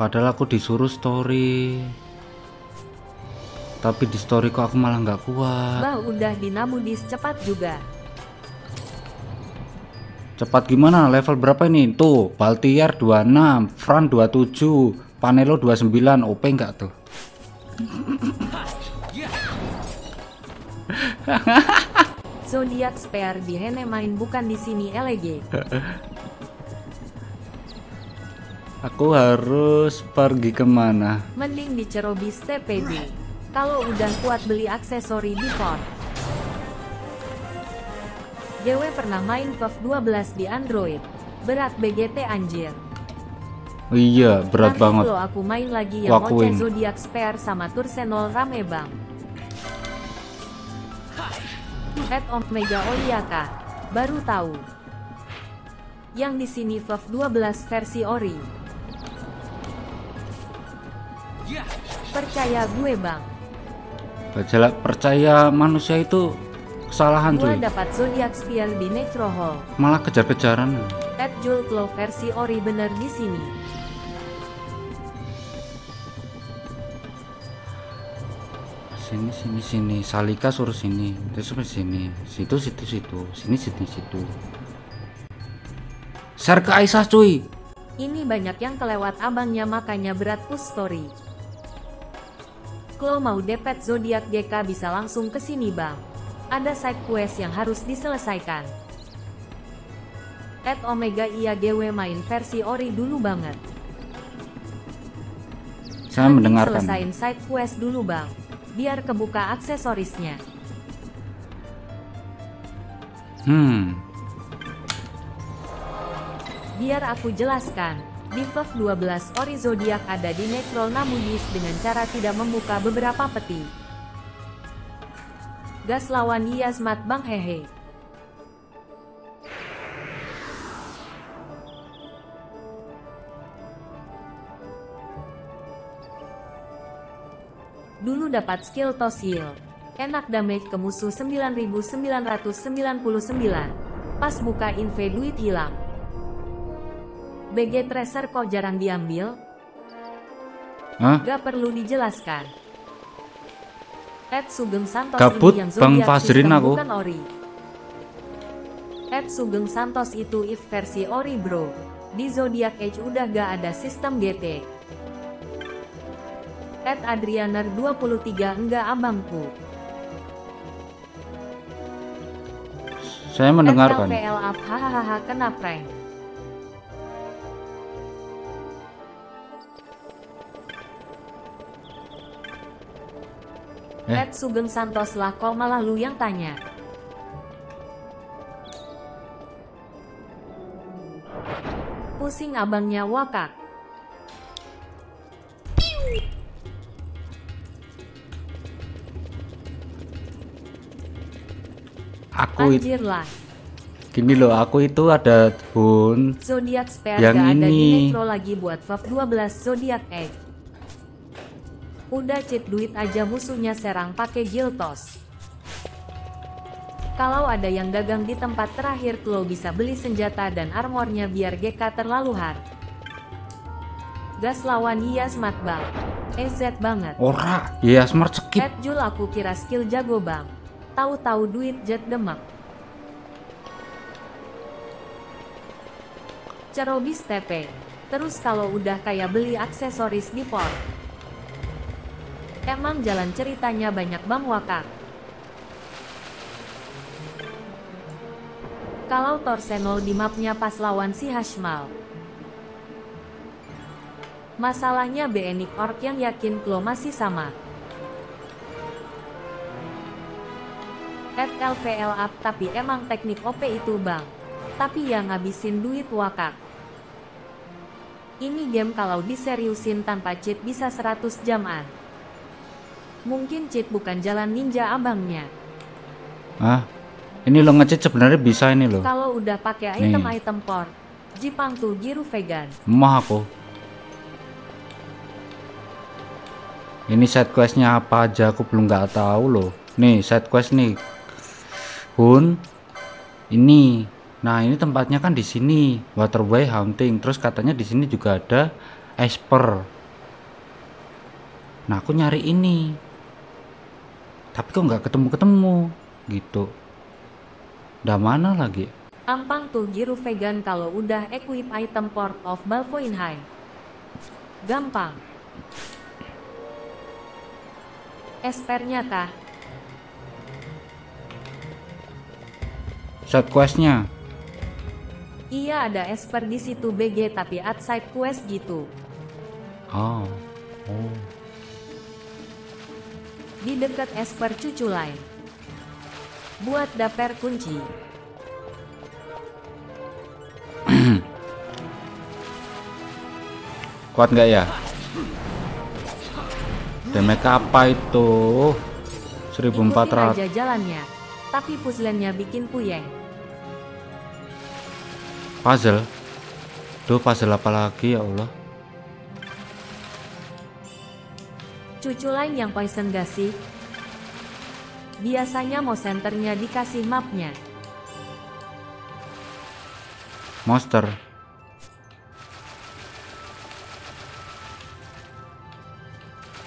Padahal aku disuruh story. Tapi di story kok aku malah nggak kuat. Bah udah dinamudis cepat juga. Cepat gimana? Level berapa ini? Tuh, Baltier 26, Fran 27, Panelo 29. OP enggak tuh? Zodiac Spare di Hene main bukan di sini LG. Aku harus pergi ke mana? Mending di Cerobis TPB. Kalau udah kuat beli aksesori di port. GW pernah main FF 12 di Android. Berat BGT anjir. Oh iya, berat Nanti banget. kalau aku main lagi yang Wakuin. Oce Zodiac Spare sama Tursenol rame bang. Ed Omega Oliaka. Baru tahu. Yang di sini FF 12 versi ori. Percaya gue bang. Percaya, percaya manusia itu kesalahan Gue cuy. dapat di Necro Hall. Malah kejar-kejaran. Ed Jul Claw versi ori bener di sini. Sini sini sini. Salika suruh sini. Terus ke sini. Situ situ situ. Sini situ situ. Share ke Aisyah cuy. Ini banyak yang kelewat abangnya makanya berat push story. Kalau mau depet zodiak GK bisa langsung ke sini bang. Ada side quest yang harus diselesaikan. At Omega iya GW main versi ori dulu banget. Saya Nanti mendengarkan. Selesain side quest dulu bang. Biar kebuka aksesorisnya. Hmm. Biar aku jelaskan, di FF 12 Ori Zodiac ada di Necrol Namudis dengan cara tidak membuka beberapa peti. Gas lawan Yasmat Bang Hehe. Dulu dapat skill Tosil. Enak damage ke musuh 9999. Pas buka inve duit hilang. BG Tracer kok jarang diambil? Hah? Gak perlu dijelaskan. Ed Sugeng Santos Gabut, ini yang Bang Fazrin aku. bukan ori. Ed Sugeng Santos itu if versi ori bro. Di Zodiac Age udah gak ada sistem GT. Ed Adrianer 23 enggak abangku. Saya mendengarkan. Ed LPL up hahaha kena prank. Eh. Ed Sugeng Santos lah kok malah lu yang tanya. Pusing abangnya wakak. Aku itu Anjir lah. gini loh, aku itu ada bun Zodiac Yang ada di ini. Necro lagi buat FAF 12 Zodiac Egg. Udah cheat duit aja musuhnya serang pakai Giltos. Kalau ada yang dagang di tempat terakhir Klo bisa beli senjata dan armornya biar GK terlalu hard. Gas lawan Yas Matbal. EZ banget. ora. Ya smart skip. Ed Jul aku kira skill jago bang. Tahu-tahu duit jet demak. Cerobis TP. Terus kalau udah kayak beli aksesoris di port. Emang jalan ceritanya banyak bang wakak. Kalau Torsenol di mapnya pas lawan si Hashmal. Masalahnya Beenik Orc yang yakin Klo masih sama. LPL up tapi emang teknik OP itu bang. Tapi yang ngabisin duit wakak. Ini game kalau diseriusin tanpa cheat bisa 100 jaman. Mungkin cheat bukan jalan ninja abangnya. Ah, ini lo ngecit sebenarnya bisa ini loh. Kalau udah pakai item-item port, Jipang tuh Giru vegan. Mah aku. Ini side questnya apa aja aku belum nggak tahu loh. Nih side quest nih. Hun. Ini. Nah ini tempatnya kan di sini. Waterway hunting. Terus katanya di sini juga ada Esper nah aku nyari ini tapi kok nggak ketemu-ketemu gitu udah mana lagi Ampang tuh Giru vegan kalau udah equip item Port of Balfoinheim. Gampang. Espernya kah? set questnya Iya ada Esper di situ BG tapi outside quest gitu. oh oh Di dekat Esper cucu lain. Buat dapur kunci. kuat nggak ya damage apa itu Ikutin 1400 aja jalannya. Tapi puzzle-nya bikin puyeng. puzzle Duh puzzle apa lagi ya Allah Cucu lain yang poison gak sih? Biasanya mau centernya dikasih mapnya. monster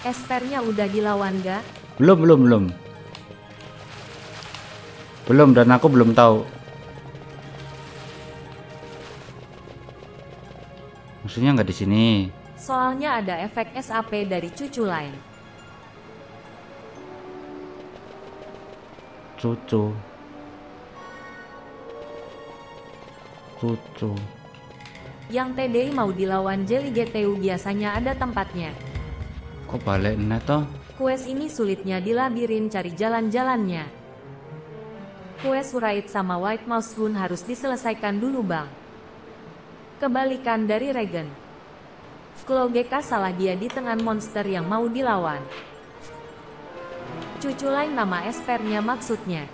Espernya udah dilawan gak? belum belum belum belum dan aku belum tahu maksudnya nggak di sini Soalnya ada efek SAP dari cucu lain. cucu cucu Yang TDI mau dilawan Jelly GTU biasanya ada tempatnya. kok balik net toh Quest ini sulitnya di labirin cari jalan-jalannya. Quest Wright sama White Mouse Rune harus diselesaikan dulu bang. Kebalikan dari Regen. GK salah dia di tengah monster yang mau dilawan. Cucu lain nama espernya maksudnya.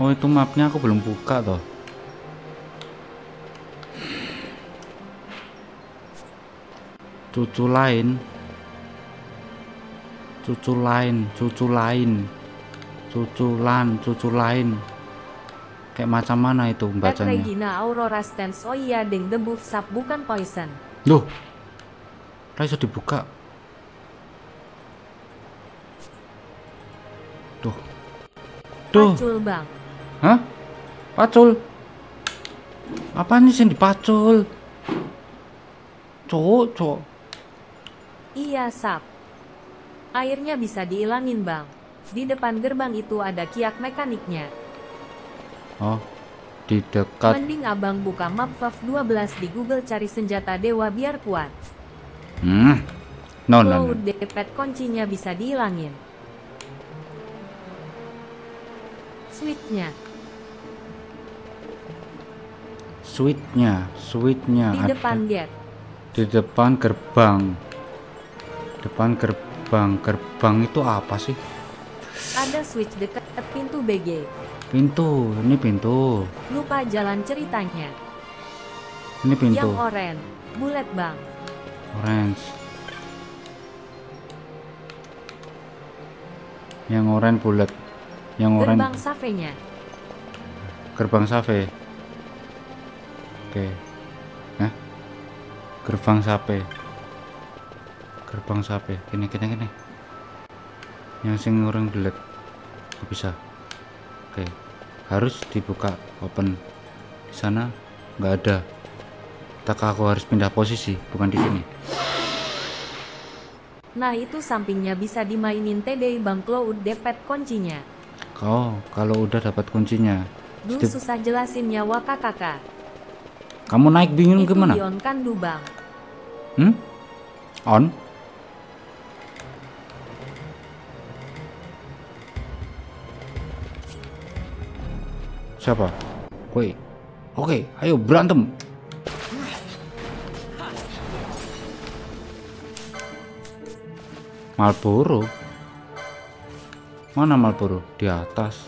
oh itu mapnya aku belum buka toh cucu lain cucu lain cucu lain cucu lan cucu lain. Kayak macam mana itu bacanya? Regina Aurora Stance oh iya deng buff sap bukan poison. loh iso dibuka? Tuh tuh Pacul bang. hah? Pacul? Apa nih sih dipacul? Cowok cowok Iya sap. Airnya bisa diilangin bang. Di depan gerbang itu ada kiak mekaniknya. oh di dekat Mending abang buka map FAF 12 di Google cari senjata dewa biar kuat. hmm no no, no. Depet kuncinya bisa dihilangin. Switchnya sweetnya sweetnya di ada depan gate. di depan gerbang depan gerbang gerbang itu apa sih Ada switch dekat pintu BG. pintu ini pintu. Lupa jalan ceritanya. ini pintu. Yang oranye, bulat bang. orange. Yang oranye bulat. Yang oranye Gerbang safenya. gerbang save oke. Hah? gerbang save gerbang save gini gini gini yang sing orang Nggak bisa. Oke harus dibuka open. Di sana nggak ada. Tak aku harus pindah posisi bukan di sini. Nah itu sampingnya bisa dimainin TD Bang Cloud depet kuncinya. oh kalau udah dapat kuncinya. Duh susah jelasin nyawa kakak kamu naik bingung Itu gimana? Dion kan du bang. hmm? On siapa? Woi. Oke ayo berantem. Malboro mana Malboro di atas.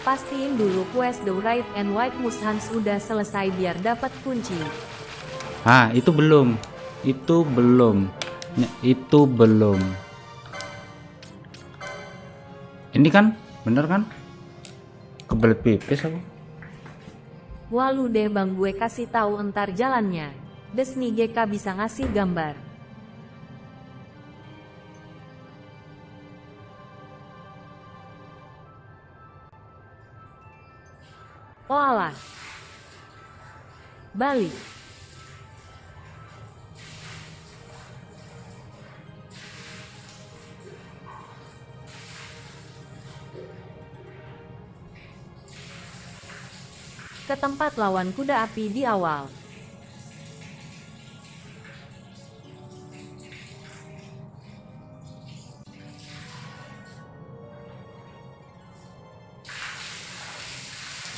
Pastiin dulu quest The Right and White Mushans udah selesai biar dapat kunci. ah itu belum. Itu belum. Ny- itu belum. Ini kan? Bener kan kebelet pipis aku Walu deh bang gue kasih tahu entar jalannya. Desni GK bisa ngasih gambar. Oalah. Bali. Ke tempat lawan kuda api di awal.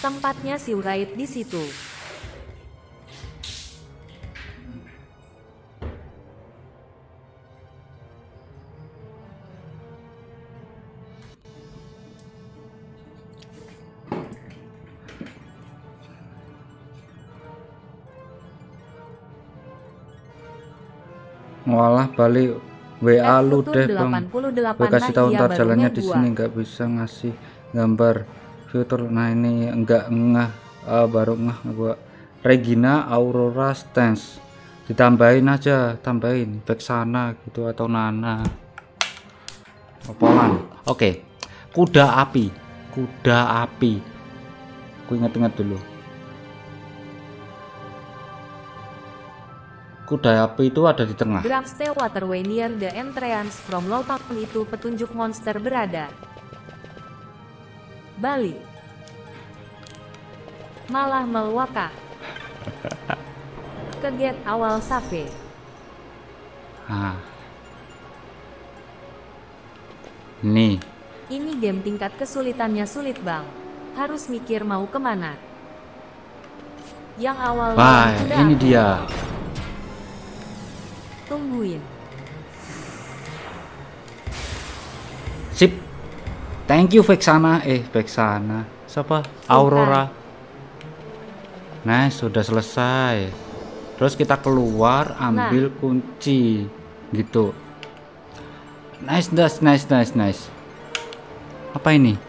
Tempatnya si Urait di situ. Balik WA lu deh bang. 88 gue kasih tahu Nahia ntar jalannya di sini nggak bisa ngasih gambar filter nah ini enggak ngah ah, baru ngah gua. Regina Aurora Stance ditambahin aja tambahin. Back sana gitu atau Nana. Opolan oke. Kuda api. Kuda api. Ku inget-inget dulu kuda api itu ada di tengah Grabstay waterway near the entrance from Lopang itu petunjuk monster berada. Bali. Malah melwaka. Ke gate awal Safe. Ah. Nih, Ini game tingkat kesulitannya sulit bang. Harus mikir mau ke mana. Yang awal wah ini dia. Tungguin. Sip. Thank you Vexana. Eh, Vexana. Siapa? Aurora. Nah, sudah selesai. Terus kita keluar ambil kunci. Gitu. Nice, nice, nice, nice, nice. Apa ini?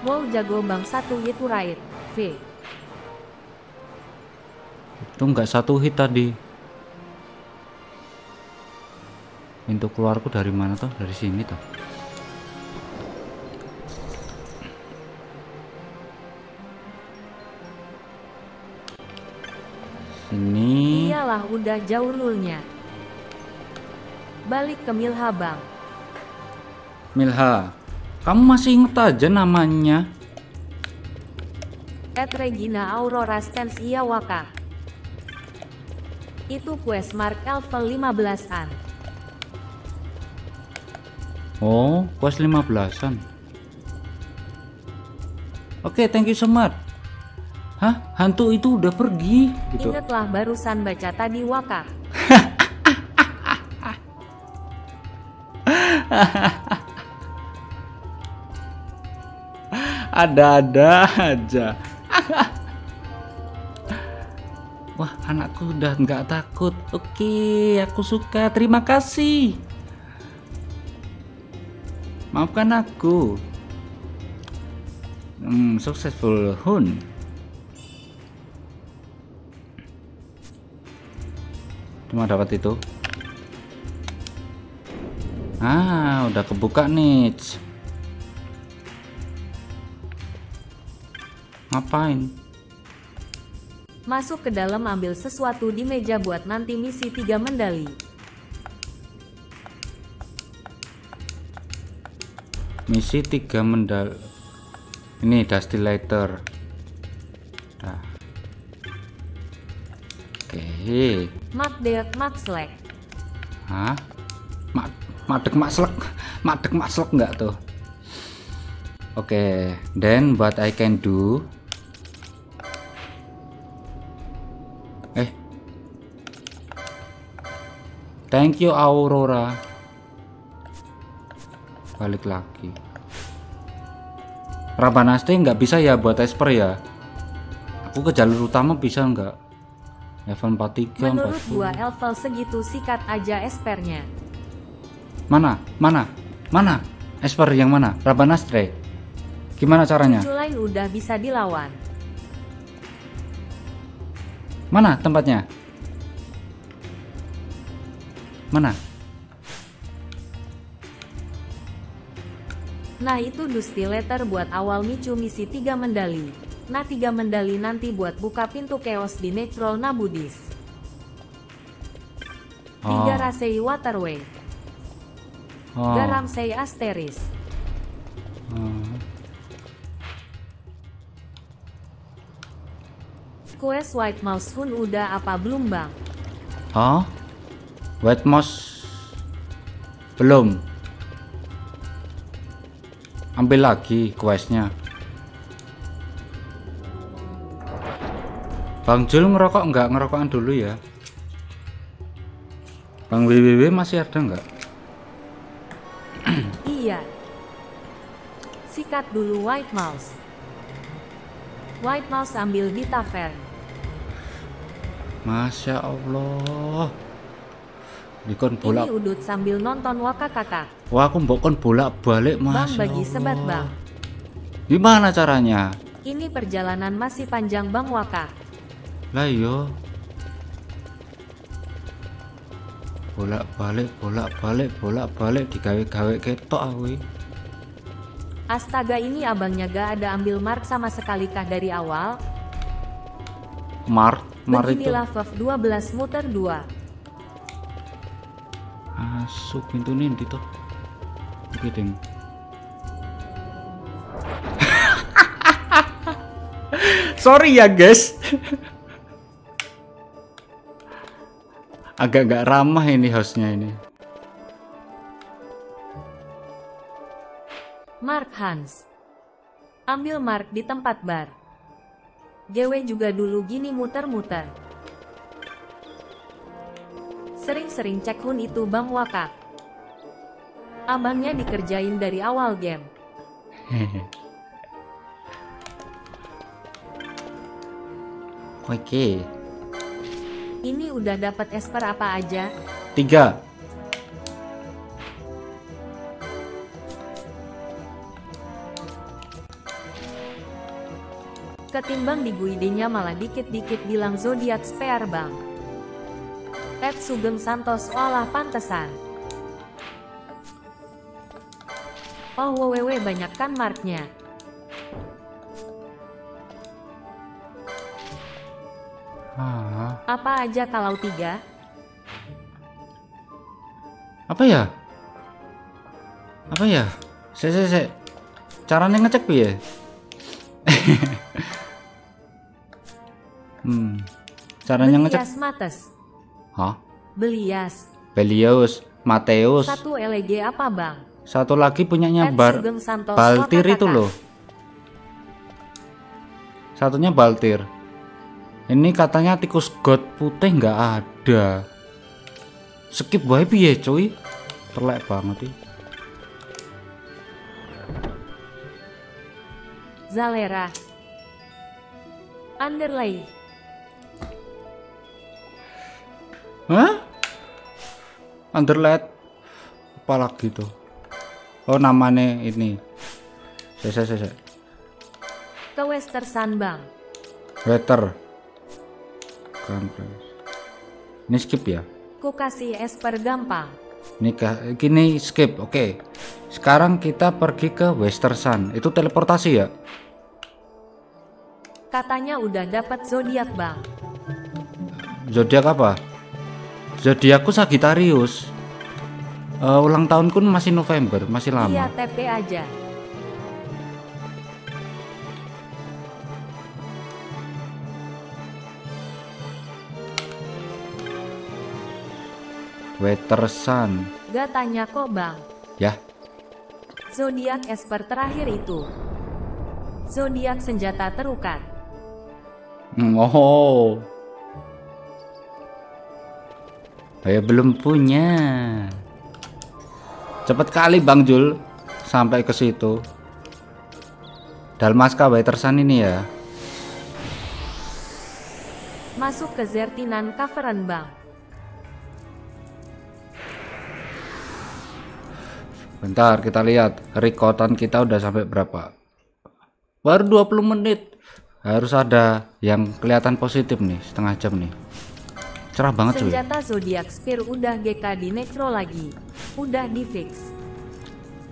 Wow jago bang satu hit right. V. Itu nggak satu hit tadi. Pintu keluarku dari mana toh? Dari sini toh. Sini. Iyalah udah jauh lulnya. Balik ke Milha bang. Milha, kamu masih inget aja namanya? At Regina Aurora Stance Iawaka. Itu quest mark level 15-an. Oh, quest 15-an. Oke, thank you so much. Hah? Hantu itu udah pergi gitu. Ingatlah barusan baca tadi Waka. Ada-ada aja. Wah, anakku udah nggak takut. Oke, aku suka. Terima kasih. Maafkan aku. Hmm, successful hunt. Cuma dapat itu. Ah, udah kebuka nih. Ngapain? Masuk ke dalam ambil sesuatu di meja buat nanti misi tiga mendali. Misi tiga mendal. Ini dusty lighter. Nah. Oke. Mak Mak Slack. Hah? Mak madek mak selek. Madek mak selek enggak tuh? Oke, then what I can do Eh. Thank you Aurora. Balik lagi. Rabanaste nggak bisa ya buat esper ya? Aku ke jalur utama bisa nggak? Level 43, Menurut 40. gua level segitu sikat aja espernya. Mana? Mana? Mana? Esper yang mana? Rabanastre. Gimana caranya? Cucu lain udah bisa dilawan. Mana tempatnya? Mana? Nah itu Dusty Letter buat awal Micu misi 3 mendali. Nah 3 mendali nanti buat buka pintu chaos di Natural Nabudis. 3 Oh. Rasei Waterway. Oh. Garam Sei Asteris. Oh. Quest White Mouse Hun udah apa belum bang? Oh. White mouse belum. Ambil lagi questnya. Bang Jul ngerokok nggak ngerokokan dulu ya? Bang WWW masih ada nggak? Iya. Sikat dulu White Mouse. White Mouse ambil di tavern. Masya Allah. Dikon Ini bolak. udut sambil nonton waka kakak. Wah aku mbok kon bolak balik Bang Masya bagi sebat Allah. bang. Gimana caranya? Ini perjalanan masih panjang bang waka. Lah yo. Bolak balik, bolak balik, bolak balik digawe-gawe ketok aku. Astaga ini abangnya gak ada ambil mark sama sekali kah dari awal? Mar, Mar itu. Beginilah Vev 12 muter 2. Asu pintu nih tuh. Oke ding. Sorry ya guys. Agak gak ramah ini hostnya ini. Mark Hans. Ambil mark di tempat bar. GW juga dulu gini muter-muter. Sering-sering cek hun itu bang waka. Abangnya dikerjain dari awal game. Oke, Ini udah dapat esper apa aja? tiga. Ketimbang di guidenya malah dikit-dikit bilang zodiak spare bang. Ed Sugeng Santos olah pantesan. Oh www banyak kan marknya. Apa aja kalau tiga? apa ya? Apa ya? Se se se. Caranya ngecek piye? hmm. Caranya ngecek. Mates. Hah? Belias. Belius, Mateus. Satu LG apa bang? Satu lagi punyanya Ed Bar Baltir itu loh. Satunya Baltir. Ini katanya tikus god putih nggak ada. Skip wae piye cuy? Telek banget ih. Zalera. Underlay. Hah? Underlight apa lagi tuh? Oh namanya ini. Saya saya saya. Ke Westersan bang. Weather. Kan guys. Ini skip ya? Ku kasih esper gampang. Nikah gini skip. Oke. Sekarang kita pergi ke Western Sun. Itu teleportasi ya? Katanya udah dapat zodiak bang. Zodiak apa? Zodiakku Sagittarius. Eh, ulang tahunku masih November, masih lama. Iya TP aja. Western Sun. Gak tanya kok bang. Ya, Zodiak esper terakhir itu. Zodiak senjata terukat. Hmm, Oh. Saya belum punya. Cepet kali Bang Jul sampai ke situ. Dalmaska Waitersan ini ya. Masuk ke Zertinan Cavern bang. bentar kita lihat rekotan kita udah sampai berapa baru 20 menit harus ada yang kelihatan positif nih setengah jam nih cerah banget cuy Senjata zodiak spear udah GK di necro lagi. Udah di fix.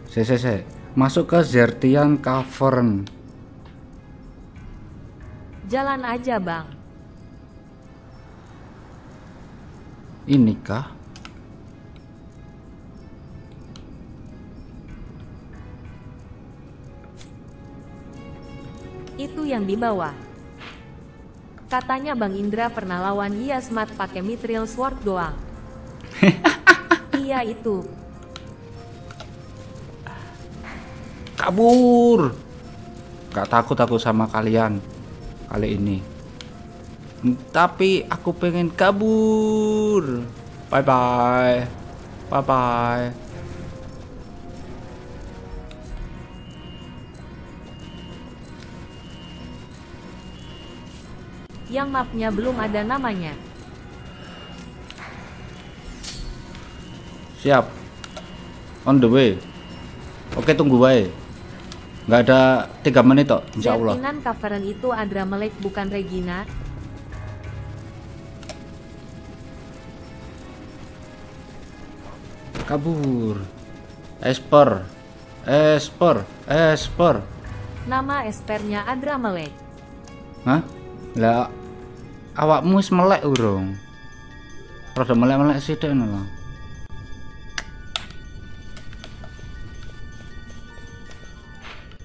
se se se masuk ke Zertian Cavern Jalan aja bang. ini kah Itu yang di bawah. Katanya Bang Indra pernah lawan Yasmat pakai mithril sword doang. iya itu. kabur. Gak takut aku sama kalian kali ini. Tapi aku pengen kabur. Bye bye bye bye Yang mapnya belum ada namanya. siap on the way oke tunggu wae nggak ada tiga menit kok insya Allah Zertinan Cavern itu Adra Melek bukan Regina. kabur Esper Esper Esper Nama espernya Adra Melek. Hah? Lah awakmu wis melek urung. Rada melek-melek sithik ngono lho.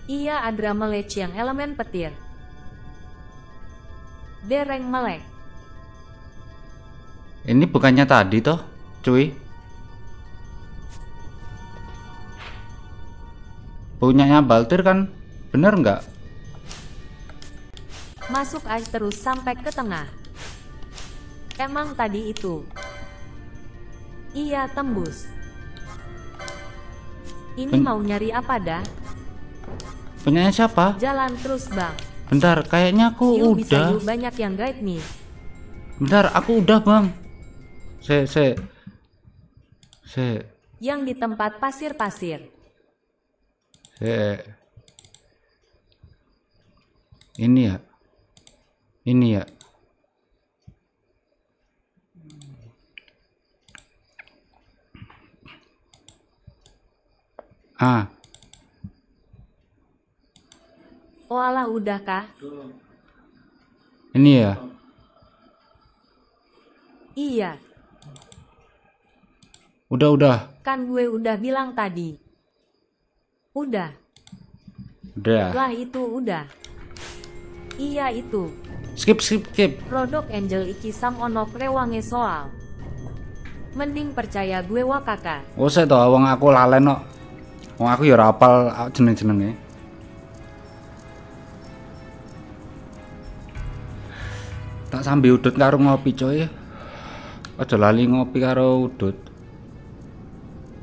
Iya Adra Melek yang elemen petir. Dereng Melek. Ini bukannya tadi toh, cuy? Punyanya Baltir kan? Bener nggak? Masuk aja terus sampai ke tengah. Emang tadi itu. Iya tembus. Ini Ben- mau nyari apa dah? Punyanya siapa? Jalan terus bang. Bentar, kayaknya aku bisa udah. yuk banyak yang guide nih. Bentar, aku udah, Bang. Se se se Yang di tempat pasir-pasir. se Ini ya. Ini ya. Ah, Oh alah udah kah? ini ya. Iya, Udah, udah. kan gue udah bilang tadi. Udah, Udah. lah itu udah. Iya itu. Skip, skip, skip. Produk Angel iki sam ono rewange soal. Mending percaya gue wa kakak. Usah toh, wong aku lalen kok. Wong aku ya ora apal jeneng-jenenge. Tak sambil udut karo ngopi coy. Aja lali ngopi karo udut.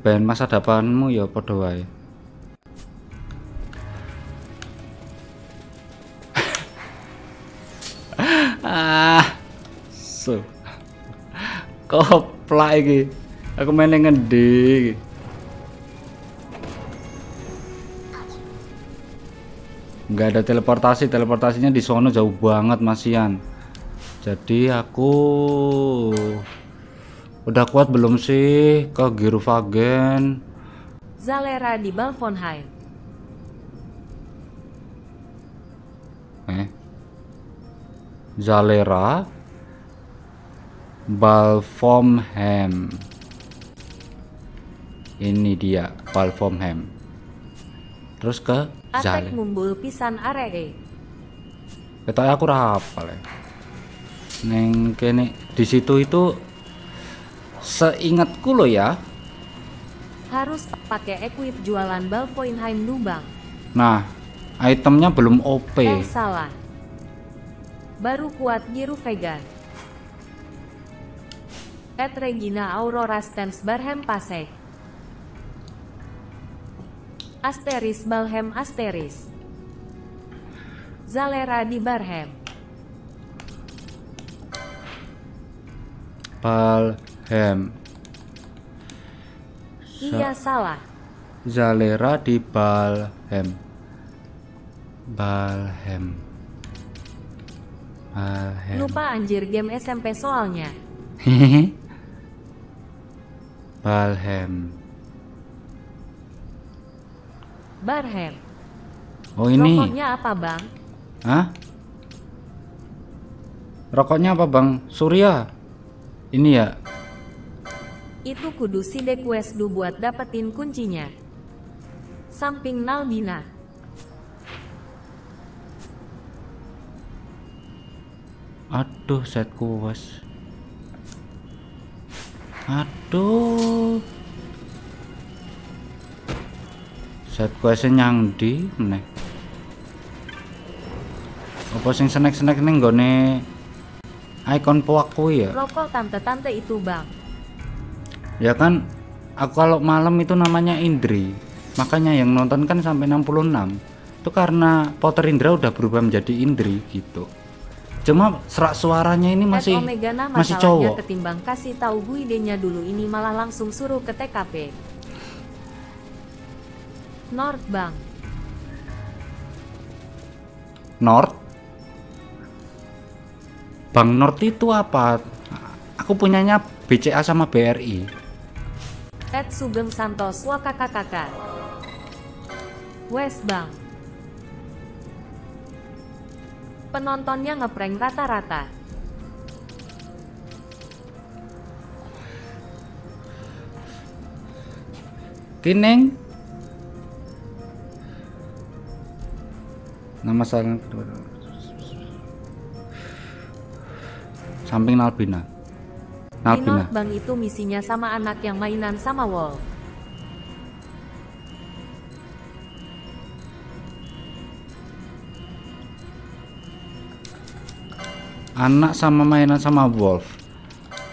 Ben masa depanmu ya padha wae. ah. So. Koplak iki. Aku main yang ngendi iki. Nggak ada teleportasi, teleportasinya di sono jauh banget masian. Jadi aku udah kuat belum sih ke Giruvagen? Zalera di Balfonheim. Eh. Zalera Balfomham Ini dia Balfomham Terus ke Atek mumbul pisan aree. Ketok aku ora hafal ya. Neng kene di situ itu seingatku lo ya. Harus pakai equip jualan Balfonheim Lubang. Nah, itemnya belum OP. Eh salah. Baru kuat Giru Vegan. Et Regina Aurora Stens Barhem Pasek. Asteris Balhem Asteris. Zalera di Barhem. Balhem. Iya salah. Zalera di Balhem Balhem Balhem Lupa anjir game SMP soalnya. Balhem Barhem. Oh ini Rokoknya apa bang? Hah? Rokoknya apa bang? Surya Ini ya Itu kudu si quest du buat dapetin kuncinya. Samping Nalbina. Aduh set kuas Aduh Set kuasnya nyang di meneh. Apa sing snack-snack ning gone Icon kuwi ya? Rokok tante-tante itu bang. Ya kan aku kalau malam itu namanya Indri. Makanya yang nonton kan sampai 66 itu karena Potter Indra udah berubah menjadi Indri gitu. Cuma serak suaranya ini masih masih cowok. ketimbang kasih tahu gue idenya dulu. Ini malah langsung suruh ke TKP. North bang. North Bang North itu apa aku punyanya BCA sama BRI Ed Sugeng Santos Wakakakaka. West bang. Penontonnya ngeprank rata-rata. Kining nama salah samping Nalbina Nalbina North Bang itu misinya sama anak yang mainan sama Wall. anak sama mainan sama Wolf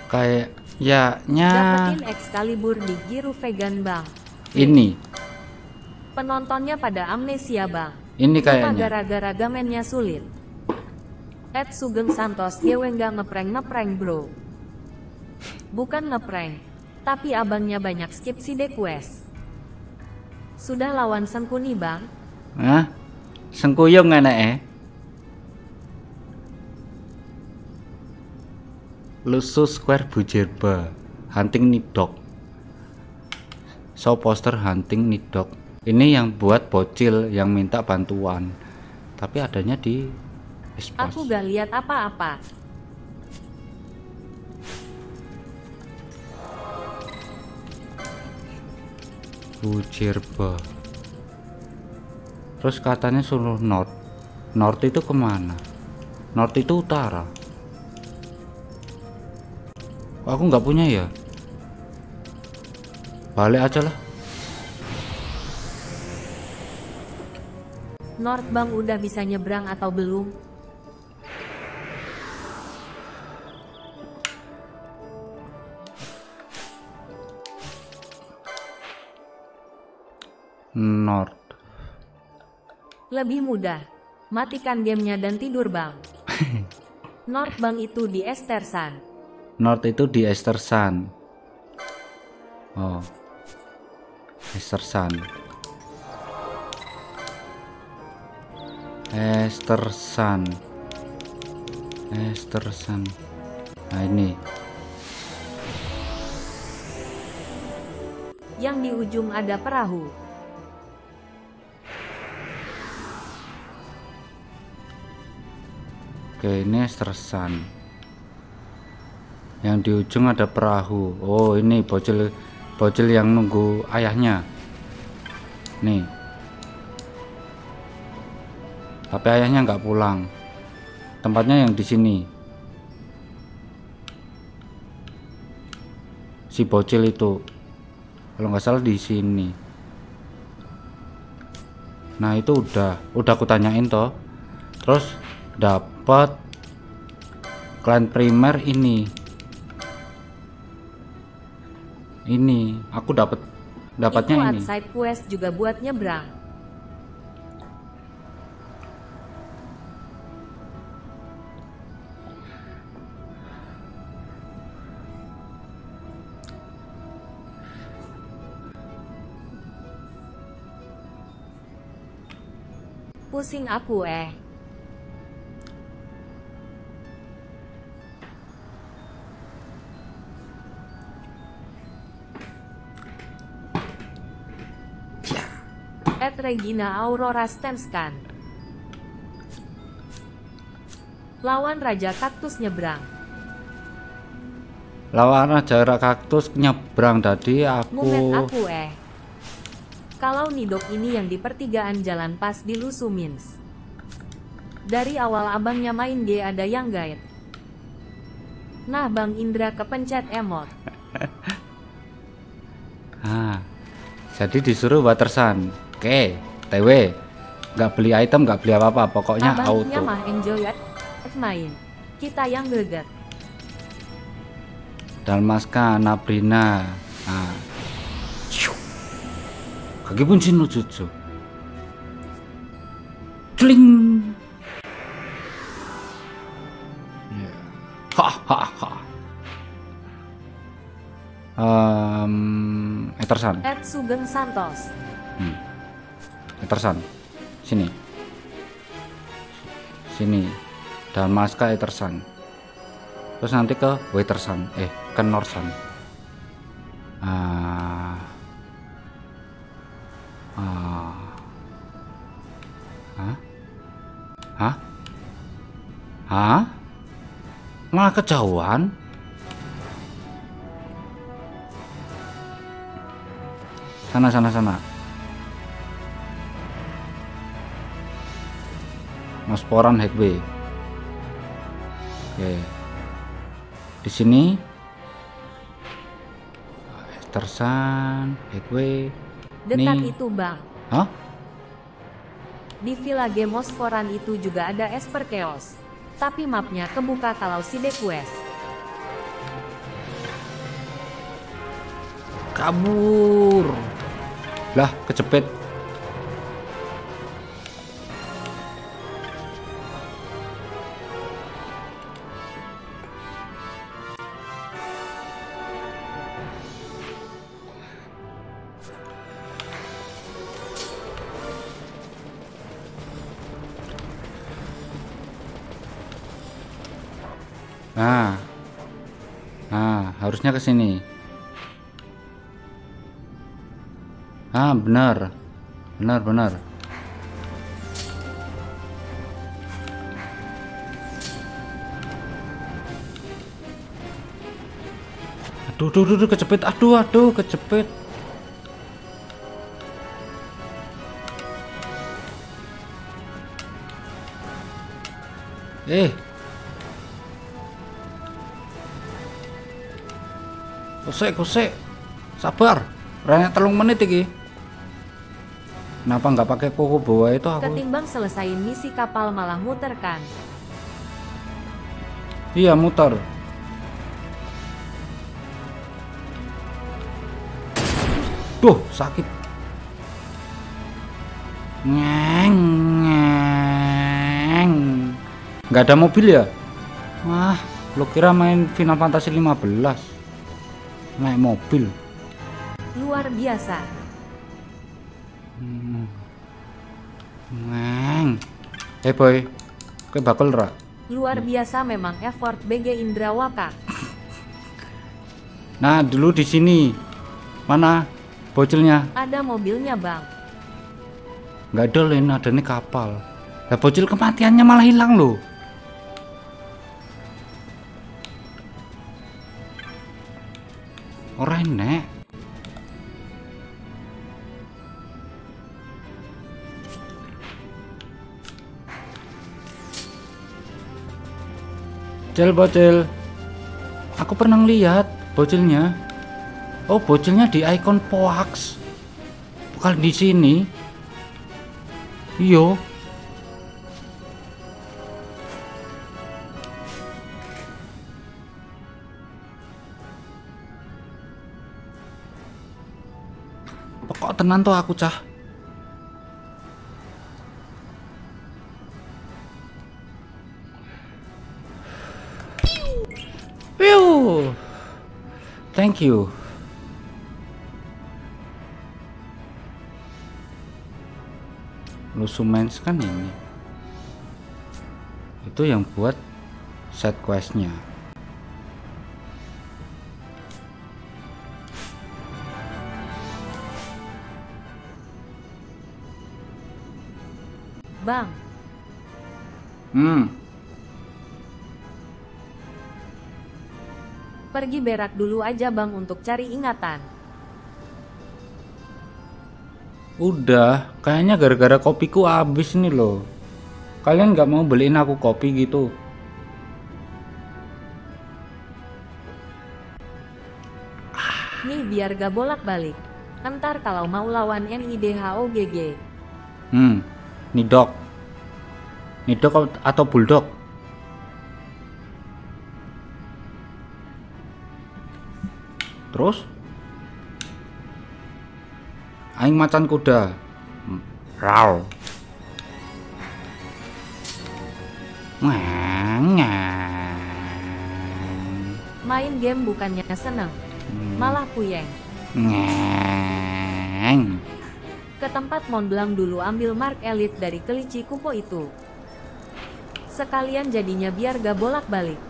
kayak ya nya Dapetin Excalibur di Giru Vegan Bang. ini Penontonnya pada amnesia Bang. Ini kayaknya gara-gara gamennya sulit. Ed Sugeng Santos Dewe nggak ngeprank ngeprank bro. Bukan ngeprank, tapi abangnya banyak skip si quest. Sudah lawan Sengkuni bang, Hah? Sengkuyung enak eh? Lusus Square Bujerba Hunting Nidok So poster Hunting Nidok Ini yang buat bocil yang minta bantuan. Tapi adanya di Espos aku gak lihat apa-apa. Bujerba Terus katanya suruh North. North itu ke mana? North itu utara. Aku nggak punya ya? Balik aja lah North Bang udah bisa nyebrang atau belum? North Lebih mudah. Matikan gamenya dan tidur bang. North Bang itu di Estersan. North itu di Estersan oh Estersan Estersan. Estersan. Nah ini. Yang di ujung ada perahu. oke ini Estersan. Yang di ujung ada perahu. Oh ini bocil bocil yang nunggu ayahnya. Nih tapi ayahnya nggak pulang. Tempatnya yang di sini. Si bocil itu. Kalau nggak salah di sini. Nah itu udah udah aku tanyain toh. Terus dapat klan primer ini. Ini aku dapat dapatnya ini. quest juga buat nyebrang. Pusing aku eh. At Regina Aurora Stenskan. Lawan Raja Kaktus nyebrang. lawan aja kaktus nyebrang tadi aku aku eh. Kalau Nidok ini yang di pertigaan jalan pas di Lusumins. Dari awal abangnya main G ada yang guide. Nah Bang Indra kepencet emot. ah jadi disuruh watersan oke TW nggak beli item nggak beli apa-apa pokoknya Abangnya auto mah enjoy at main. Kita yang greget. Dalmaska Nabrina kaki pun no jutsu Cling Ya. Hahaha um, Etersan At Sugeng Santos. Hmm. Etersan. Sini. Sini. Dalmaska Etersan. Terus nanti ke Wetersan. Eh, ke Norsan. Hah? Malah kejauhan? Sana sana sana. Mosporan Hackway. Oke. Di sini Tersan, Hackway. Dekat Nih. itu bang. Hah? Di Villa Gemosporan itu juga ada Esper Chaos. Tapi mapnya kebuka kalau si Quest. Kabur. Lah, kecepet. Ke sini. Ah, benar. Benar, benar. Aduh, aduh, aduh, kecepet. Aduh, aduh, kecepet. Eh. Kusik, kusik. Sabar. Renek telung menit iki. Kenapa nggak pakai kuku bawa itu aku? Ketimbang selesaiin misi kapal malah muter kan. Iya muter. Duh sakit. Ngeng ngeng. Nggak ada mobil ya? Wah, lu kira main Final Fantasy 15? Naik mobil. Luar biasa. Hmm. Ngeng. Eh boy, kowe bakal ra? Luar biasa memang effort BG Indra Waka. Nah, dulu di sini. Mana bocilnya? Ada mobilnya bang. nggak ada Len, ada nih kapal. Lah bocil kematiannya malah hilang loh. Orang enek. Bocil, bocil. Aku pernah lihat bocilnya. Oh, bocilnya di ikon Poax. Bukan di sini. Iya. Pokok tenan tuh aku cah. Pew. Thank you. Lusumens kan ini itu yang buat set questnya Bang, hmm pergi berak dulu aja bang untuk cari ingatan. udah kayaknya gara-gara kopiku habis nih loh kalian nggak mau beliin aku kopi gitu Nih biar gak bolak-balik. Ntar kalau mau lawan NIDHOGG. hmm nidok nidok atau bulldog terus aing macan kuda raw ngeng. Main game bukannya seneng, Hmm, malah puyeng. ngeng. Ke tempat Mont Blanc dulu ambil mark elite dari kelici kupo itu. Sekalian jadinya biar gak bolak-balik.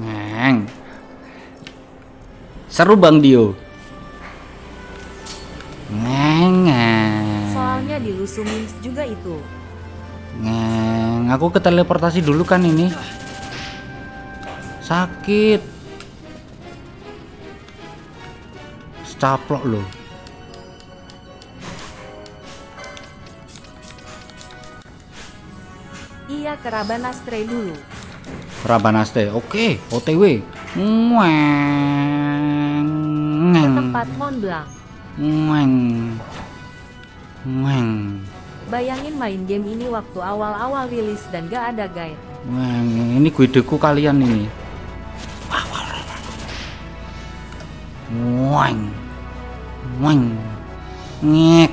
Ngeng. Seru Bang Dio. Ke teleportasi dulu kan ini. Sakit. Caplok loh. Iya ke Rabanastre dulu. Rabanaste. Oke, OTW. Ngeng. Ke Ngeng. tempat Mont Blanc. Ngeng. Ngeng. Bayangin main game ini waktu awal-awal rilis dan gak ada guide. Ngeng. Ini guideku kalian ini. Weng. Weng. Ngek.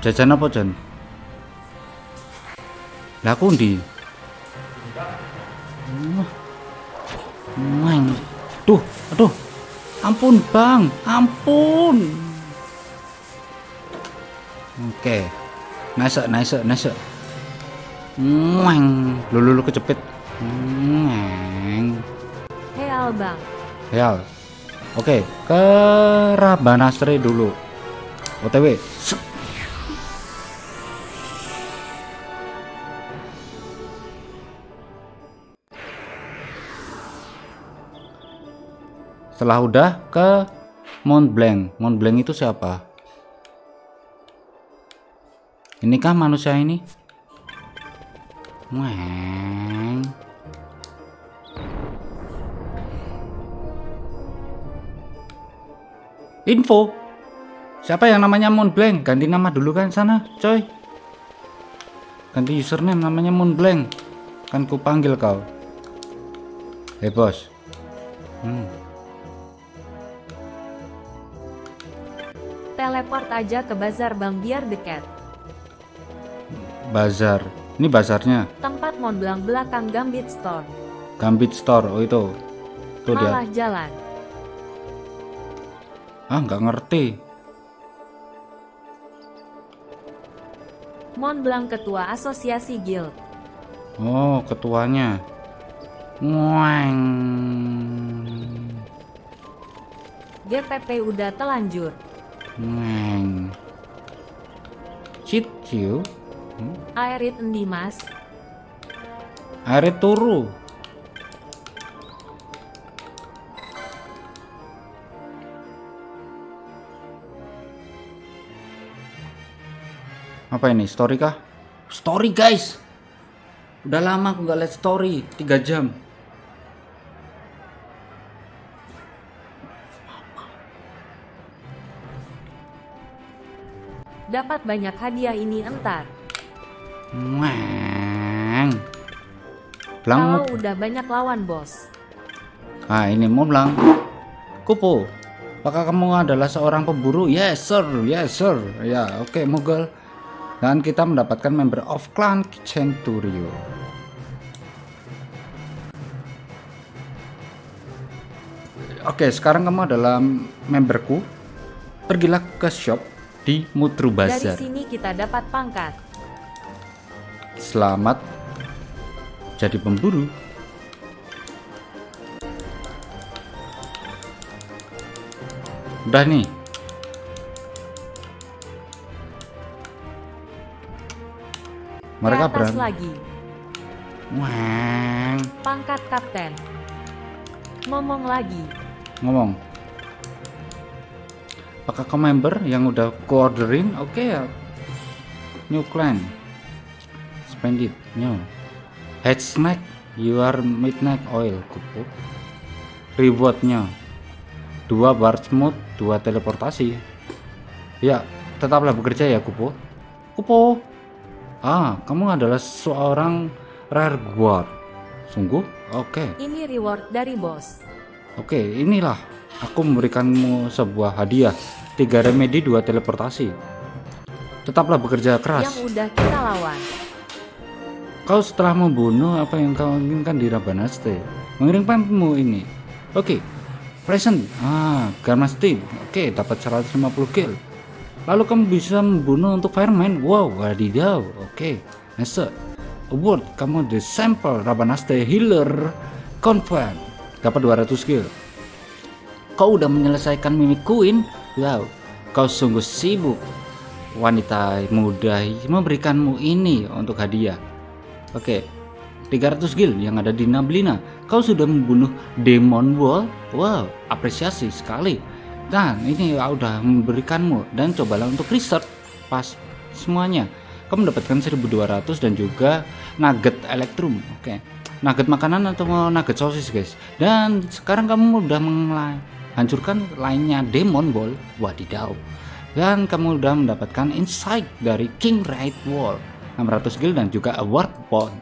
Jajan apa, Jan? Lah aku ndi? Wah. Weng. Tuh, aduh. Ampun, Bang. Ampun. Oke. Nice, nice, nice. Weng. Lu lu kejepit. Weng. Hei Albang, Real. Oke, ke Rabanastre dulu. OTW. Setelah udah ke Mont Blanc. Mont Blanc itu siapa? Inikah manusia ini? Weng. Info. Siapa yang namanya Moon Blank? Ganti nama dulu kan sana, coy. Ganti username namanya Moon Blank. Kan ku panggil kau. Hei bos. Hmm. teleport aja ke bazar bang biar dekat. Bazar. Ini bazarnya. Tempat Mont Blanc belakang Gambit Store. Gambit Store. Oh itu. Tuh dia. Malah jalan. Ah, nggak ngerti. Mont Blanc ketua asosiasi guild. Oh, ketuanya. Weng. GPP udah telanjur. Weng. Cheat you. Airit endi mas? Air turu. Apa ini? Story kah? Story guys. Udah lama aku nggak lihat story, 3 jam. Dapat banyak hadiah ini entar. Mang. Belang. Kau udah banyak lawan, Bos. Ah, ini mau belang. Kupu. Apakah kamu adalah seorang pemburu? Yes, sir. Yes, sir. Ya, oke, okay, Mogul. Dan kita mendapatkan member of clan Centurio. Oke, okay, sekarang kamu adalah memberku. Pergilah ke shop di Mutru Bazar. Dari sini kita dapat pangkat. Selamat jadi pemburu. Udah nih. Mereka berani. lagi. Wang. Pangkat kapten. Ngomong lagi. ngomong apakah kau member yang udah ku orderin oke ya new clan spend it no. Head snack you are midnight oil kupu rewardnya dua bar smooth dua teleportasi. Ya tetaplah bekerja ya kupu. Kupu. Ah kamu adalah seorang rare guard sungguh? Oke. Ini reward dari bos. Oke, inilah. Aku memberikanmu sebuah hadiah. Tiga remedi, dua teleportasi. Tetaplah bekerja keras. Yang udah kita lawan. Kau setelah membunuh apa yang kau inginkan di Rabanaste, mengirimkanmu ini. Oke, present. Ah, Garmasti. Oke, dapat 150 kill. Lalu kamu bisa membunuh untuk fireman. Wow, wadidaw. Oke, nice. Award, kamu the sample Rabanaste healer confirm. Dapat 200 skill. Kau udah menyelesaikan mimik queen? Wow, kau sungguh sibuk. Wanita muda memberikanmu ini untuk hadiah. Oke, 300 skill yang ada di Nablina. Kau sudah membunuh Demon Wall? Wow, apresiasi sekali. Nah, ini ya udah memberikanmu dan cobalah untuk research pas semuanya. Kamu mendapatkan 1200 dan juga nugget elektrum. Oke. Nugget makanan atau mau nugget sosis, guys. Dan sekarang kamu udah menghancurkan lainnya Demon Ball. Wadidaw. Dan kamu udah mendapatkan insight dari King Right Wall 600 gil dan juga award point.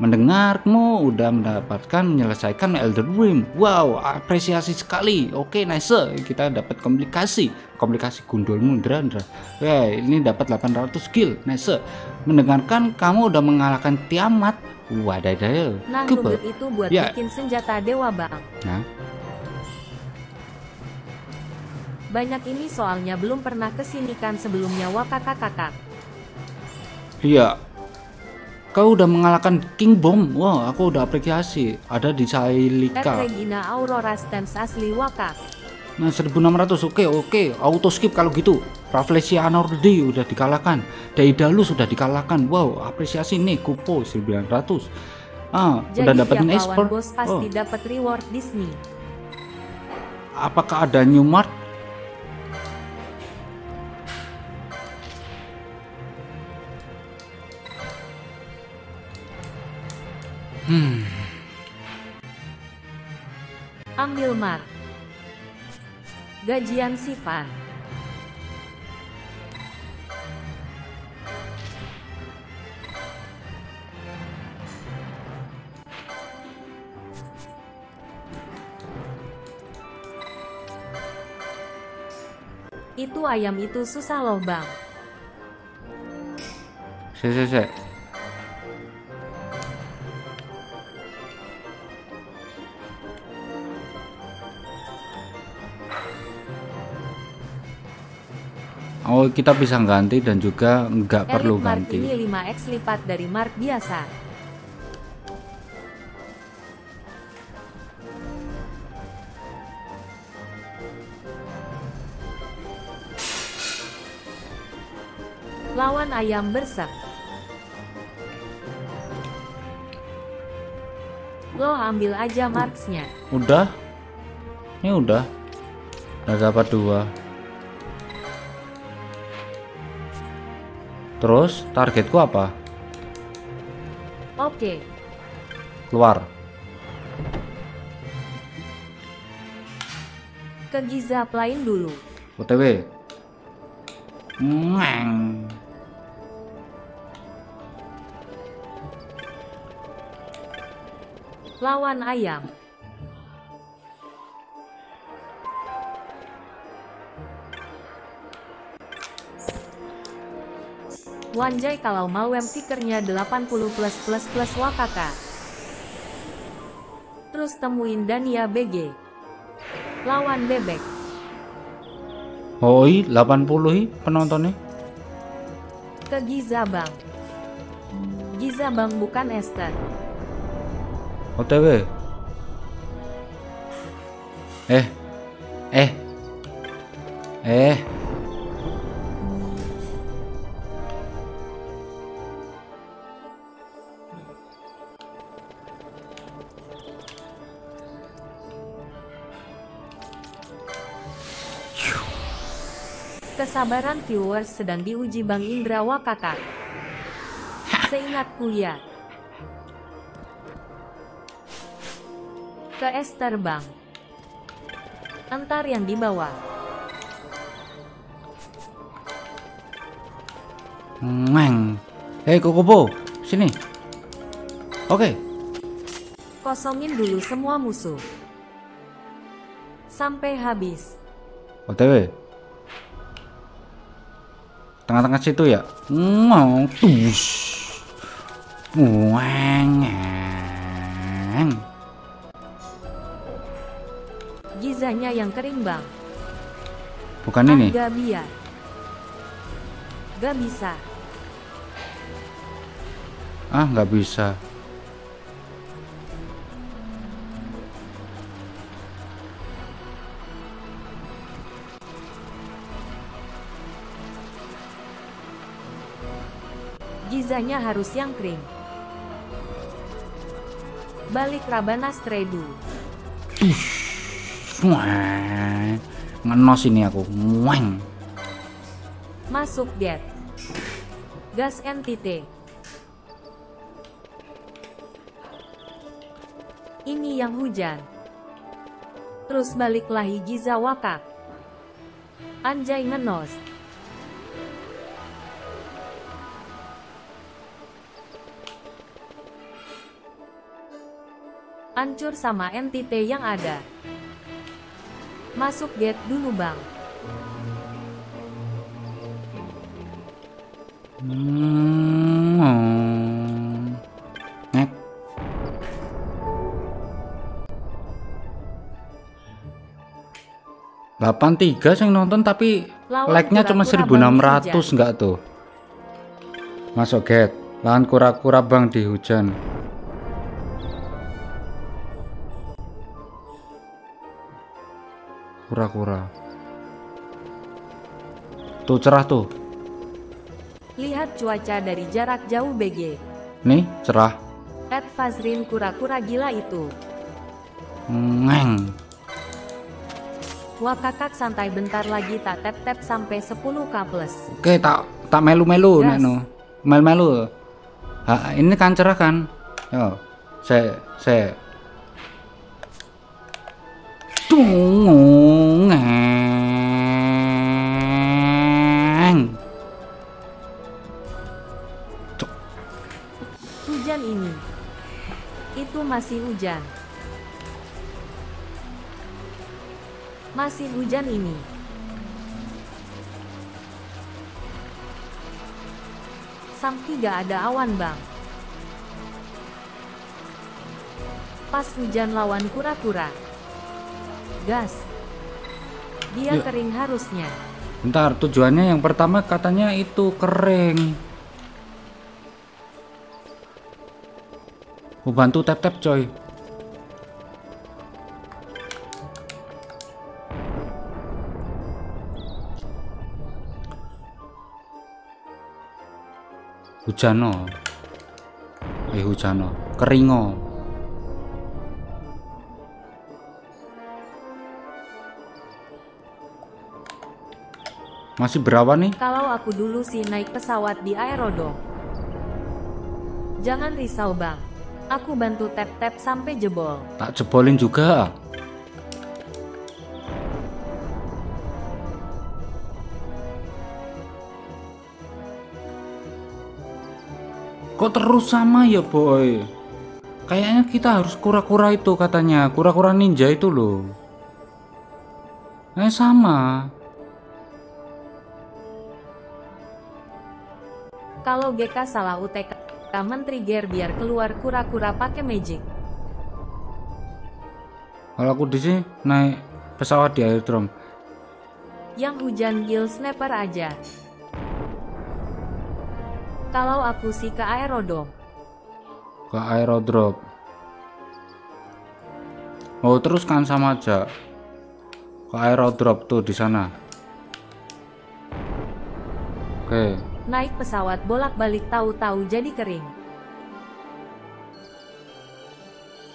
Mendengarmu udah mendapatkan menyelesaikan Elder Rim. Wow, apresiasi sekali. Oke, nice. Kita dapat komplikasi. Komplikasi gundulmu, Ndra, Ndra. Ya, ini dapat 800 skill. Nice. Mendengarkan kamu udah mengalahkan Tiamat. Wadadah. Nah, itu buat Ya. bikin senjata dewa bang. Nah, Banyak ini soalnya belum pernah ke sini kan sebelumnya wakakakakak. Iya. Kau udah mengalahkan King Bomb. Wow, aku udah apresiasi. Ada di Sailika. Regina Aurora Stance asli wakak. Nah 1600 oke oke auto skip kalau gitu Rafflesia Anordi udah dikalahkan Daedalus sudah dikalahkan wow apresiasi nih Kupo 1900 ah Jadi udah dapetin expert bos pasti oh, dapat reward Disney. apakah ada new mart hmm Ambil mar. Gajian Sivan. Itu ayam itu susah loh bang. se se se Oh kita bisa ganti dan juga nggak perlu Mark ganti ini 5x lipat dari Mark biasa. Lawan ayam bersak. Lo ambil aja marksnya. Udah? Ini udah. Udah dapat dua. Terus targetku apa? Oke, Keluar. ke Giza lain dulu. OTW. Ngeng. Lawan ayam. Wanjai kalau malwem tickernya 80 plus plus plus wakaka. Terus temuin Dania BG. Lawan bebek. Oh, i 80 i penontonnya. Ke Giza Bang. Giza Bang bukan Esther. OTW. Eh. Eh. Eh. Kesabaran viewers sedang diuji Bang Indra Wakakak. Seingatku ya. Ke Esther Bang. Antar yang di bawah. Meng. Eh, Kokobo, sini. Oke. Kosongin dulu semua musuh. Sampai habis. OTW. Tengah-tengah situ ya. Mau tus. Weng. Gizanya yang kering bang. Bukan ini. Gak biar. Gak bisa. Ah, nggak bisa. Gizanya harus yang kering. Balik Rabanas Tredu. Weng. Ngenos ini aku. Weng. Masuk get. Gas entity. Ini yang hujan. Terus balik lahi Giza Wakak. Anjay ngenos. Ancur sama entity yang ada. Masuk gate dulu bang. Hmm. Nek. Delapan tiga yang nonton tapi like-nya cuma kura-kura 1600 bang di enggak tuh. Masuk get. Lawan kura-kura bang di hujan. Kura-kura. Tuh cerah tuh. Lihat cuaca dari jarak jauh BG. Nih, cerah. Ed Fazrin kura-kura gila itu. Ngeng. Wakakak santai bentar lagi tak tap-tap sampai 10k plus. Oke, tak tak melu-melu Gas. nek no. Melu-melu. Ha, ini kan cerah kan? Yo, saya saya Tungeng. Masih hujan. Masih hujan ini. Sampai gak ada awan bang. Pas hujan lawan kura-kura. Gas. Dia Yuk. kering harusnya. Bentar, tujuannya yang pertama katanya itu kering. Mau bantu tap-tap coy. Hujano. Eh hujano. Keringo. Masih berapa nih? Kalau aku dulu sih naik pesawat di aerodom. Jangan risau bang. Aku bantu tap-tap sampai jebol. Tak jebolin juga. Kok terus sama ya boy? Kayaknya kita harus kura-kura itu katanya, kura-kura ninja itu loh. Eh sama. Kalau GK salah UTK, Menteri Ger biar keluar kura-kura pakai magic. Kalau aku di sini naik pesawat di aerodrome Yang hujan gil sniper aja. Kalau aku sih ke aerodom. ke aerodrome oh terus kan sama aja ke aerodrome tuh di sana oke Naik pesawat bolak-balik tahu-tahu jadi kering.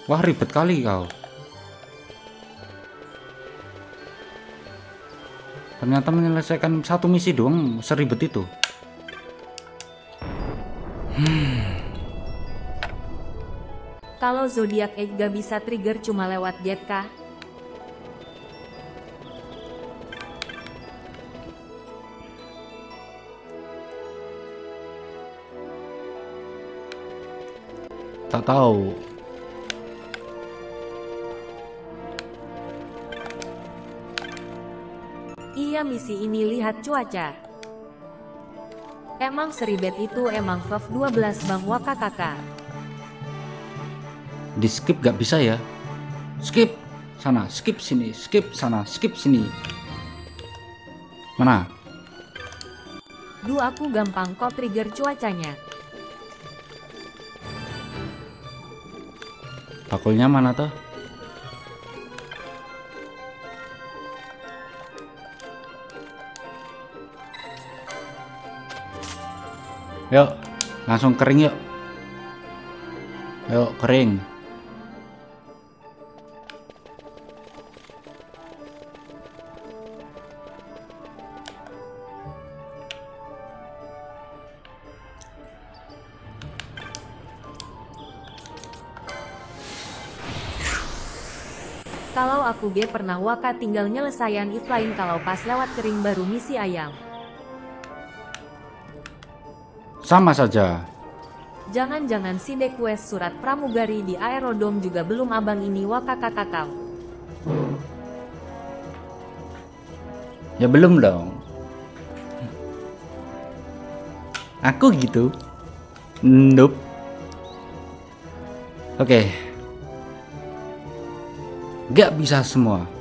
wah ribet kali kau ternyata menyelesaikan satu misi doang seribet itu Kalau zodiak egg gak bisa trigger cuma lewat jet kah? Tak tahu Iya misi ini lihat cuaca. Emang seribet itu emang FAF 12 Bang Waka kakak. di skip gak bisa ya skip sana skip sini skip sana skip sini mana Duh aku gampang kok trigger cuacanya. Bakulnya mana tuh yuk langsung kering yuk. Yuk kering Ge pernah Waka tinggal nyelesayan if lain kalau pas lewat kering baru misi ayam. sama saja. Jangan-jangan si quest surat pramugari di aerodom juga belum abang ini Waka kakak kau. ya belum dong. Aku gitu. Nope. Oke gak bisa semua